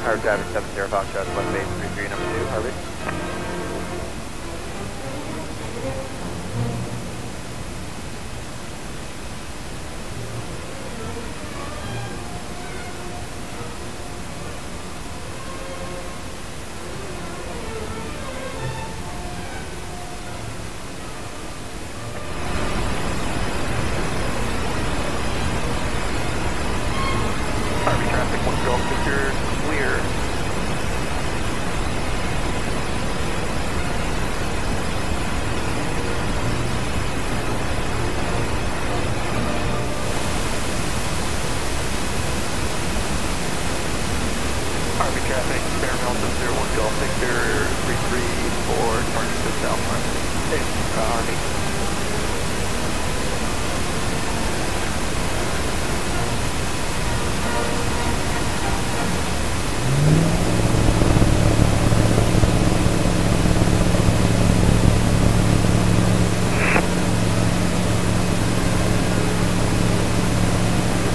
driver 70 Foxtrot, West Base 33, number 2, Harvey. Harvey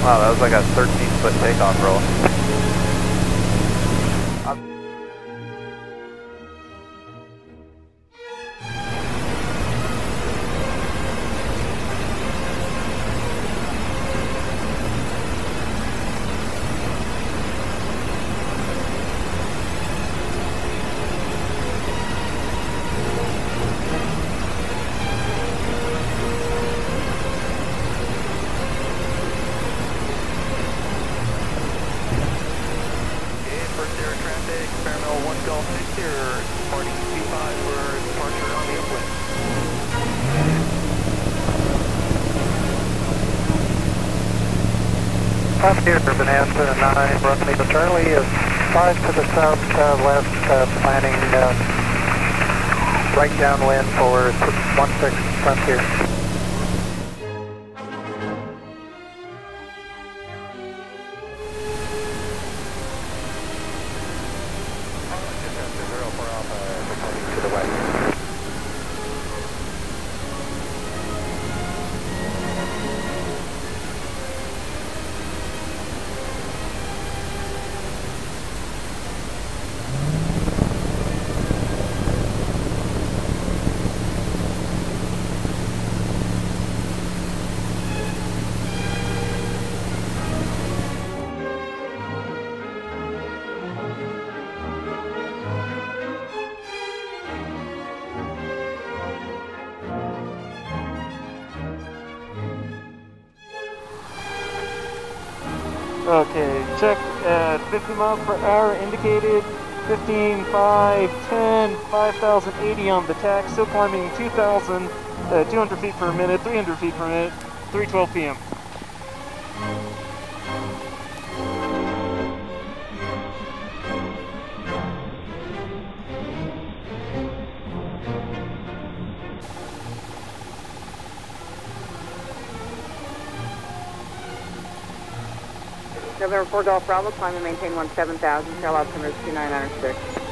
Wow, that was like a 13 foot takeoff roll. 1 Golf Victor, departing C5 for departure on the upwind. Here, Bonanza 9, Brooklyn, Charlie is 5 to the south uh, uh, planning uh, right downwind for 16 Frontier. Okay, check at 50 miles per hour indicated, 15, 5, 10, 5,080 on the tach, still climbing 2,000, uh, 200 feet per minute, 300 feet per minute, 3.12 p.m. November 4 Golf Bravo, climb and maintain 17,000, trail altimeter is 2906.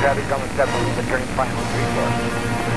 Traffic coming 7, the turning final, 3 4.